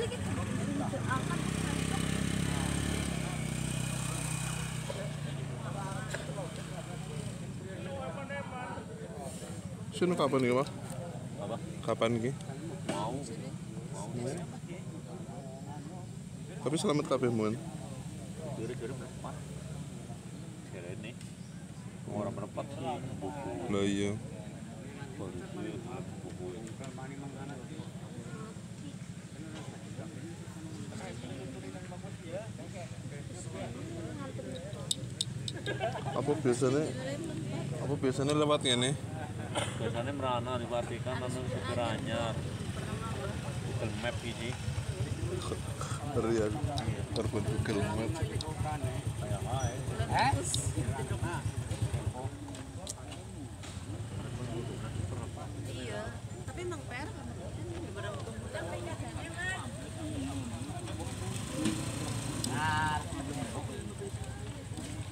Sino kapan nih Pak? Kapan nih? Tapi selamat kabeh mun. Orang berempat sih. Apa biasanya apa biasanya lewat ini? Biasanya merana diperhatikan anu supir anyar. Google Map ini. Dari yang terbun Google Map.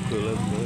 to 11